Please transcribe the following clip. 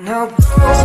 know